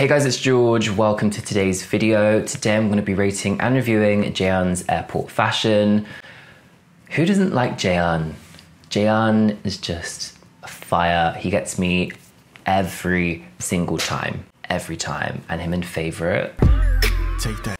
Hey guys, it's George. Welcome to today's video. Today I'm going to be rating and reviewing Jaehyun's airport fashion. Who doesn't like Jaehyun? Jaehyun is just a fire. He gets me every single time. Every time. And him in favorite. Take that.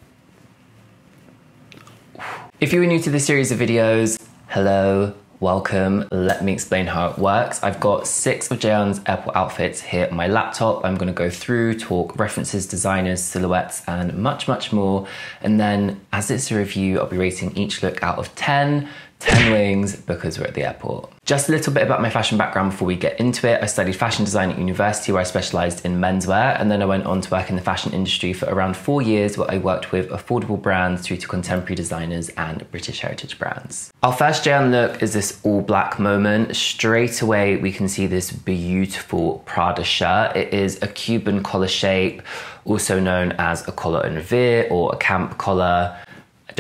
If you are new to this series of videos, hello, welcome. Let me explain how it works. I've got six of Jaehyun's airport outfits here on my laptop. I'm gonna go through, talk references, designers, silhouettes, and much, much more. And then as it's a review, I'll be rating each look out of 10 10 wings because we're at the airport. Just a little bit about my fashion background before we get into it. I studied fashion design at university where I specialised in menswear and then I went on to work in the fashion industry for around four years where I worked with affordable brands through to contemporary designers and British heritage brands. Our first Jaehyun look is this all black moment. Straight away we can see this beautiful Prada shirt. It is a Cuban collar shape, also known as a collar en revers or a camp collar.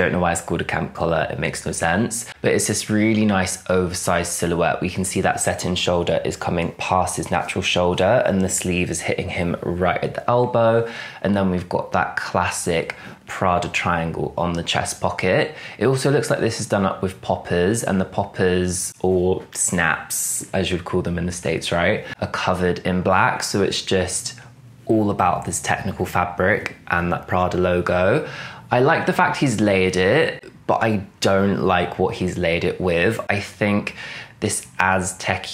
Don't know why it's called a camp collar, it makes no sense. But it's this really nice oversized silhouette. We can see that set-in shoulder is coming past his natural shoulder and the sleeve is hitting him right at the elbow. And then we've got that classic Prada triangle on the chest pocket. It also looks like this is done up with poppers and the poppers or snaps, as you'd call them in the States, right? Are covered in black. So it's just all about this technical fabric and that Prada logo. I like the fact he's layered it, but I don't like what he's layered it with. I think this Aztec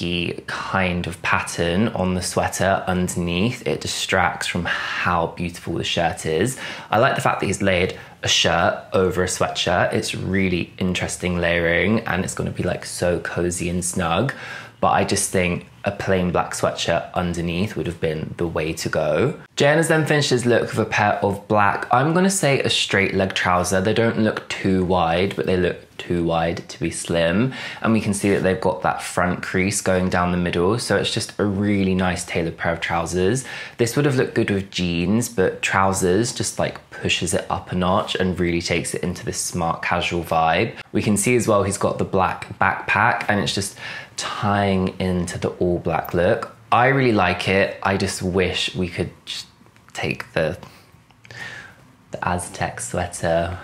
kind of pattern on the sweater underneath, it distracts from how beautiful the shirt is. I like the fact that he's layered a shirt over a sweatshirt. It's really interesting layering and it's gonna be like so cozy and snug. But I just think a plain black sweatshirt underneath would have been the way to go. Jaehyun has then finished his look with a pair of black, I'm gonna say a straight leg trouser. They don't look too wide, but they look too wide to be slim. And we can see that they've got that front crease going down the middle. So it's just a really nice tailored pair of trousers. This would have looked good with jeans, but trousers just like pushes it up a notch and really takes it into this smart casual vibe. We can see as well he's got the black backpack and it's just tying into the all black look. I really like it. I just wish we could take the the Aztec sweater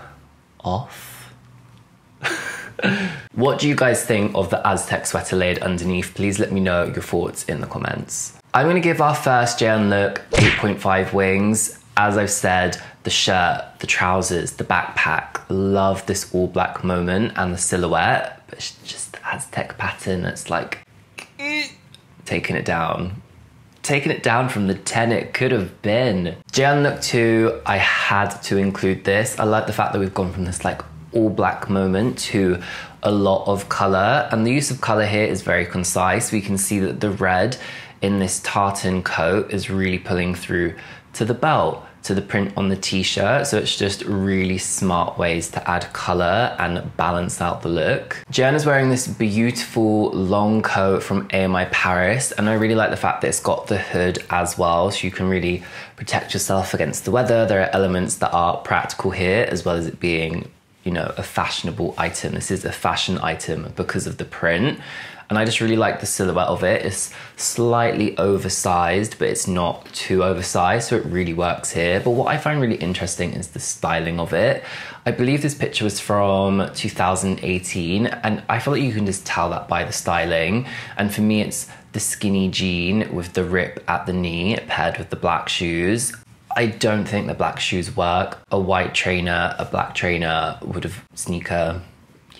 off. what do you guys think of the Aztec sweater laid underneath? Please let me know your thoughts in the comments. I'm gonna give our first Jaehyun look 8.5 wings. As I've said, the shirt, the trousers, the backpack, love this all black moment and the silhouette, but it's just the Aztec pattern It's like taking it down. Taking it down from the 10 it could have been. Look 2, I had to include this. I like the fact that we've gone from this like all black moment to a lot of color and the use of color here is very concise. We can see that the red in this tartan coat is really pulling through to the belt to the print on the t-shirt. So it's just really smart ways to add color and balance out the look. Jaehyun is wearing this beautiful long coat from AMI Paris. And I really like the fact that it's got the hood as well. So you can really protect yourself against the weather. There are elements that are practical here as well as it being you know, a fashionable item. This is a fashion item because of the print. And I just really like the silhouette of it. It's slightly oversized, but it's not too oversized, so it really works here. But what I find really interesting is the styling of it. I believe this picture was from 2018, and I feel like you can just tell that by the styling. And for me, it's the skinny jean with the rip at the knee paired with the black shoes. I don't think the black shoes work. A white trainer, a black trainer would have sneaker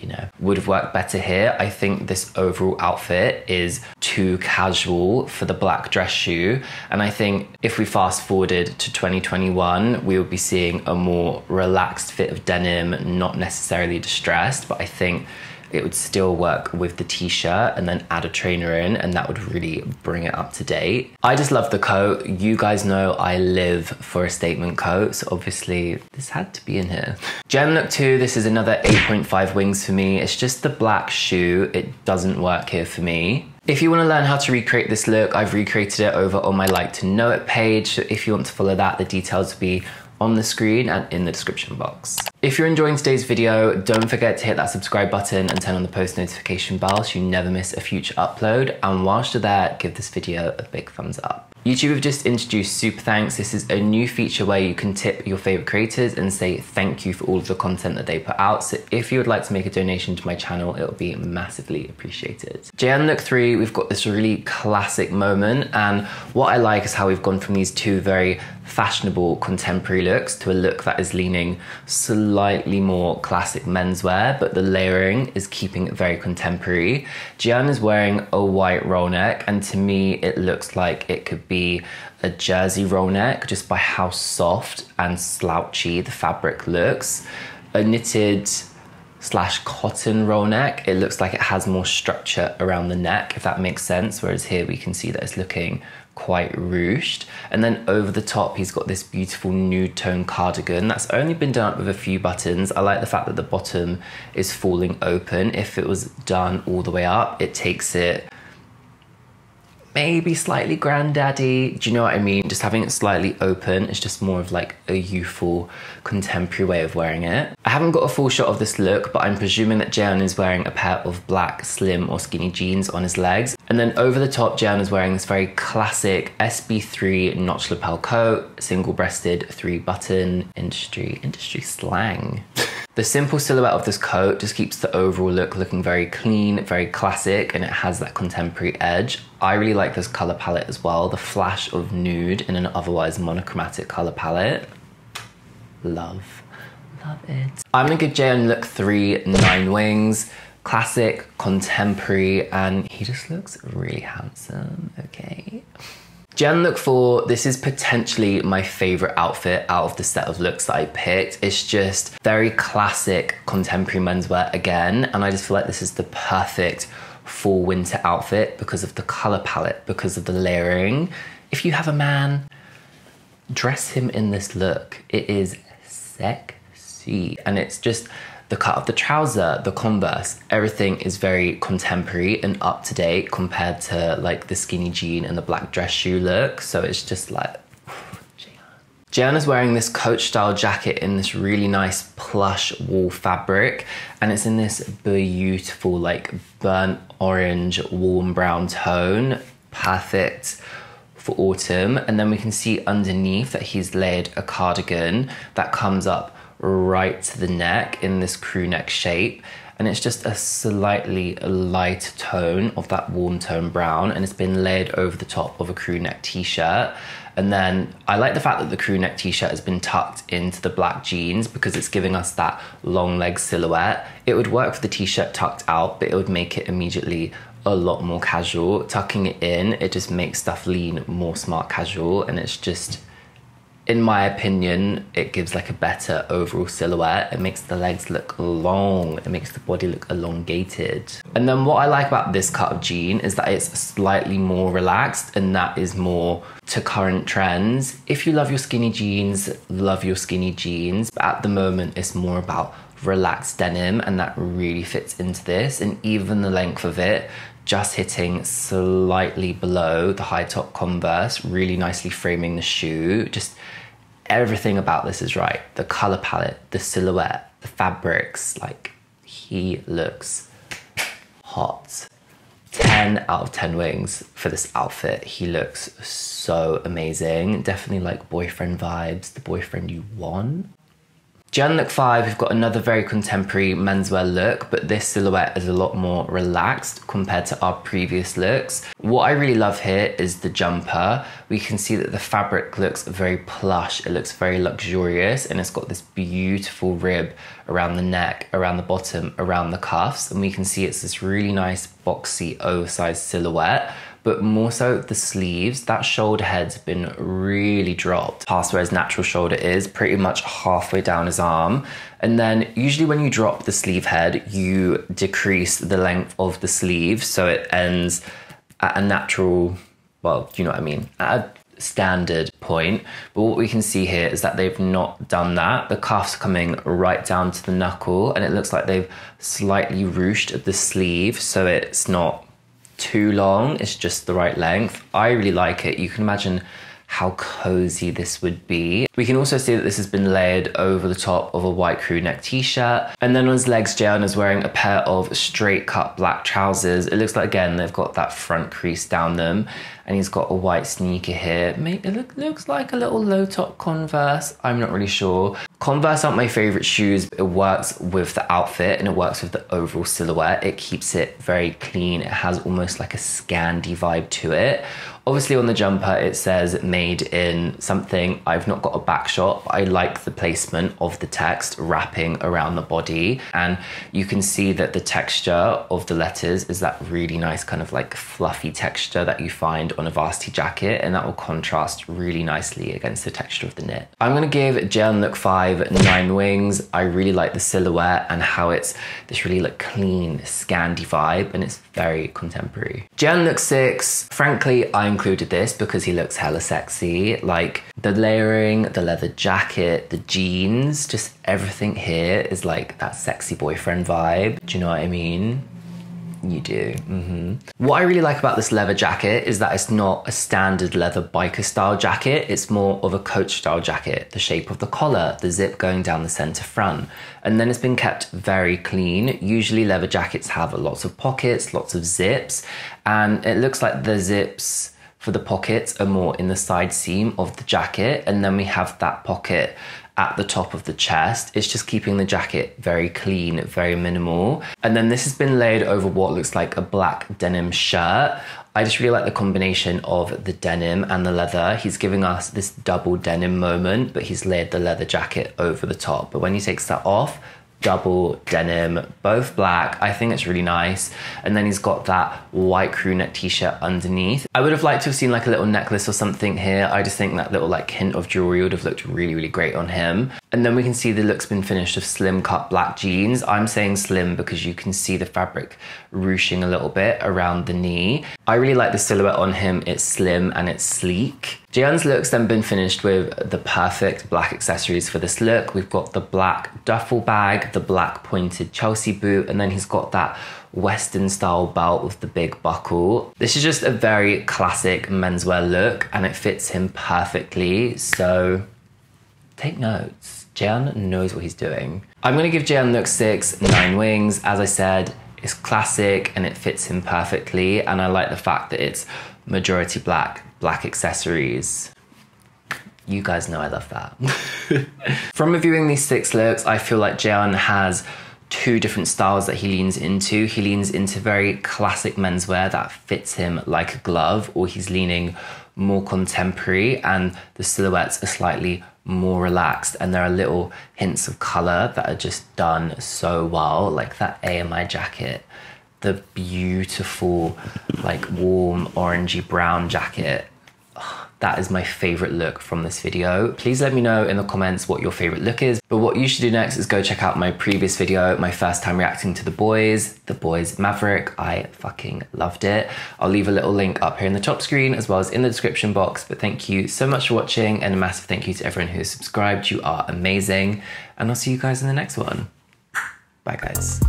you know, would have worked better here. I think this overall outfit is too casual for the black dress shoe. And I think if we fast forwarded to 2021, we would be seeing a more relaxed fit of denim, not necessarily distressed, but I think it would still work with the t-shirt and then add a trainer in and that would really bring it up to date. I just love the coat. You guys know I live for a statement coat, so obviously this had to be in here. Jaehyun Look 2, this is another 8.5 wings for me. It's just the black shoe. It doesn't work here for me. If you want to learn how to recreate this look, I've recreated it over on my like to know it page. So if you want to follow that, the details will be on the screen and in the description box. If you're enjoying today's video, don't forget to hit that subscribe button and turn on the post notification bell so you never miss a future upload. And whilst you're there, give this video a big thumbs up. YouTube have just introduced Super Thanks. This is a new feature where you can tip your favorite creators and say thank you for all of the content that they put out. So if you would like to make a donation to my channel, it will be massively appreciated. Jaehyun look three, we've got this really classic moment. And what I like is how we've gone from these two very fashionable contemporary looks to a look that is leaning slightly more classic menswear, but the layering is keeping it very contemporary. Jaehyun is wearing a white roll neck, and to me, it looks like it could be a jersey roll neck just by how soft and slouchy the fabric looks. A knitted slash cotton roll neck, it looks like it has more structure around the neck, if that makes sense. Whereas here we can see that it's looking quite ruched. And then over the top, he's got this beautiful nude tone cardigan that's only been done up with a few buttons. I like the fact that the bottom is falling open. If it was done all the way up, it takes it maybe slightly granddaddy. Do you know what I mean? Just having it slightly open is just more of like a youthful, contemporary way of wearing it. I haven't got a full shot of this look, but I'm presuming that Jaehyun is wearing a pair of black, slim or skinny jeans on his legs. And then over the top, Jaehyun is wearing this very classic SB3 notch lapel coat, single-breasted, three-button, industry, industry slang. The simple silhouette of this coat just keeps the overall look looking very clean, very classic, and it has that contemporary edge. I really like this color palette as well, the flash of nude in an otherwise monochromatic color palette. Love, love it. I'm gonna give Jaehyun look three, nine wings. Classic, contemporary, and he just looks really handsome, okay? Jaehyun look four, this is potentially my favorite outfit out of the set of looks that I picked. It's just very classic contemporary menswear again, and I just feel like this is the perfect fall winter outfit because of the color palette, because of the layering. If you have a man, dress him in this look. It is sexy, and it's just the cut of the trouser, the converse, everything is very contemporary and up to date compared to like the skinny jean and the black dress shoe look. So it's just like, is wearing this coach style jacket in this really nice plush wool fabric and it's in this beautiful like burnt orange warm brown tone perfect for autumn and then we can see underneath that he's layered a cardigan that comes up right to the neck in this crew neck shape. And it's just a slightly light tone of that warm tone brown, and it's been layered over the top of a crew neck t-shirt. And then I like the fact that the crew neck t-shirt has been tucked into the black jeans because it's giving us that long leg silhouette. It would work for the t-shirt tucked out, but it would make it immediately a lot more casual. Tucking it in, it just makes stuff lean more smart casual and it's just in my opinion, it gives like a better overall silhouette. It makes the legs look long, it makes the body look elongated. And then what I like about this cut of jean is that it's slightly more relaxed and that is more to current trends. If you love your skinny jeans, love your skinny jeans, but at the moment it's more about relaxed denim and that really fits into this and even the length of it just hitting slightly below the high top Converse, really nicely framing the shoe. Just everything about this is right. The color palette, the silhouette, the fabrics, like he looks hot. 10 out of 10 wings for this outfit. He looks so amazing. Definitely like boyfriend vibes, the boyfriend you want. Jaehyun look 5, we've got another very contemporary menswear look, but this silhouette is a lot more relaxed compared to our previous looks. What I really love here is the jumper. We can see that the fabric looks very plush, it looks very luxurious, and it's got this beautiful rib around the neck, around the bottom, around the cuffs, and we can see it's this really nice boxy oversized silhouette but more so the sleeves. That shoulder head's been really dropped past where his natural shoulder is, pretty much halfway down his arm. And then usually when you drop the sleeve head, you decrease the length of the sleeve so it ends at a natural, well, you know what I mean, at a standard point. But what we can see here is that they've not done that. The cuff's coming right down to the knuckle and it looks like they've slightly ruched the sleeve so it's not too long, it's just the right length. I really like it. You can imagine how cozy this would be. We can also see that this has been layered over the top of a white crew neck t-shirt. And then on his legs, Jaehyun is wearing a pair of straight cut black trousers. It looks like, again, they've got that front crease down them. And he's got a white sneaker here. It looks like a little low top Converse. I'm not really sure. Converse aren't my favorite shoes. But it works with the outfit and it works with the overall silhouette. It keeps it very clean. It has almost like a Scandi vibe to it. Obviously on the jumper it says made in something. I've not got a back shot, I like the placement of the text wrapping around the body. And you can see that the texture of the letters is that really nice kind of like fluffy texture that you find on a varsity jacket and that will contrast really nicely against the texture of the knit. I'm gonna give Jaehyun Look 5 nine wings. I really like the silhouette and how it's this really like clean Scandi vibe and it's very contemporary. Jaehyun Look 6, frankly, I'm included this because he looks hella sexy. Like the layering, the leather jacket, the jeans, just everything here is like that sexy boyfriend vibe. Do you know what I mean? You do. Mm -hmm. What I really like about this leather jacket is that it's not a standard leather biker style jacket. It's more of a coach style jacket. The shape of the collar, the zip going down the center front. And then it's been kept very clean. Usually leather jackets have lots of pockets, lots of zips. And it looks like the zips for the pockets are more in the side seam of the jacket and then we have that pocket at the top of the chest. It's just keeping the jacket very clean, very minimal. And then this has been laid over what looks like a black denim shirt. I just really like the combination of the denim and the leather. He's giving us this double denim moment, but he's laid the leather jacket over the top. But when he takes that off, double denim, both black. I think it's really nice. And then he's got that white crew neck t-shirt underneath. I would have liked to have seen like a little necklace or something here. I just think that little like hint of jewelry would have looked really, really great on him. And then we can see the look's been finished of slim cut black jeans. I'm saying slim because you can see the fabric ruching a little bit around the knee. I really like the silhouette on him. It's slim and it's sleek. Jaehyun's look's then been finished with the perfect black accessories for this look. We've got the black duffel bag, the black pointed Chelsea boot, and then he's got that Western style belt with the big buckle. This is just a very classic menswear look and it fits him perfectly. So take notes. Jaehyun knows what he's doing. I'm gonna give Jaehyun look six, nine wings. As I said, it's classic and it fits him perfectly. And I like the fact that it's majority black, black accessories. You guys know I love that. From reviewing these six looks, I feel like Jaehyun has two different styles that he leans into. He leans into very classic menswear that fits him like a glove, or he's leaning more contemporary and the silhouettes are slightly more relaxed and there are little hints of color that are just done so well, like that AMI jacket the beautiful, like warm orangey brown jacket. That is my favorite look from this video. Please let me know in the comments what your favorite look is. But what you should do next is go check out my previous video, my first time reacting to The Boyz, The Boyz Maverick. I fucking loved it. I'll leave a little link up here in the top screen as well as in the description box. But thank you so much for watching and a massive thank you to everyone who subscribed. You are amazing. And I'll see you guys in the next one. Bye guys.